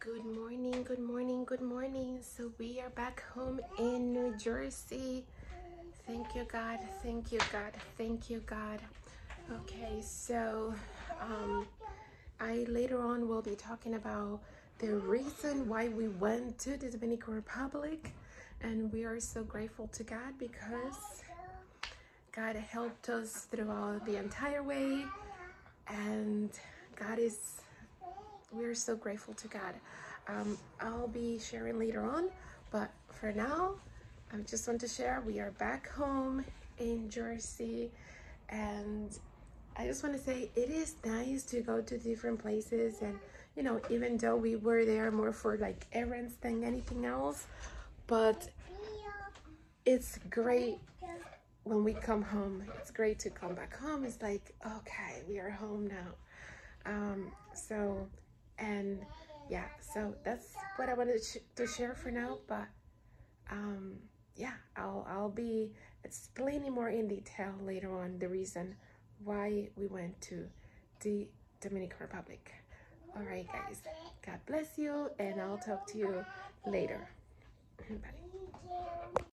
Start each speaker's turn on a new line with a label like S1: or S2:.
S1: Good morning, good morning, good morning. So we are back home in New Jersey. Thank you, God. Thank you, God. Thank you, God. Okay, so um, I later on will be talking about the reason why we went to the Dominican Republic, and we are so grateful to God because God helped us throughout the entire way, and God is we're so grateful to God. Um, I'll be sharing later on, but for now, I just want to share we are back home in Jersey, and I just want to say it is nice to go to different places. And you know, even though we were there more for like errands than anything else, but it's great when we come home. It's great to come back home. It's like, okay, we are home now. Um, so and yeah so that's what i wanted to share for now but um yeah i'll i'll be explaining more in detail later on the reason why we went to the dominican republic. All right guys. God bless you and i'll talk to you later. Bye